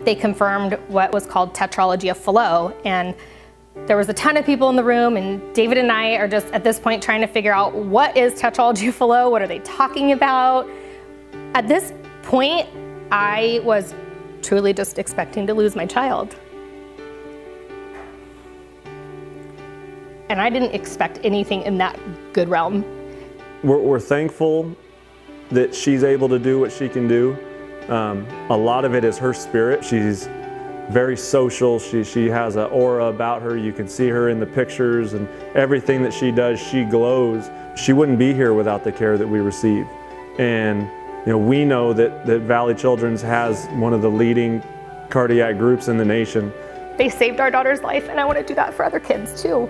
They confirmed what was called tetralogy of Fallot, and there was a ton of people in the room, and David and I are just at this point trying to figure out what is tetralogy of Fallot, what are they talking about? At this point, I was truly just expecting to lose my child. And I didn't expect anything in that good realm. We're, we're thankful that she's able to do what she can do. Um, a lot of it is her spirit. She's very social. She, she has an aura about her. You can see her in the pictures and everything that she does, she glows. She wouldn't be here without the care that we receive. And you know, we know that, that Valley Children's has one of the leading cardiac groups in the nation. They saved our daughter's life and I want to do that for other kids too.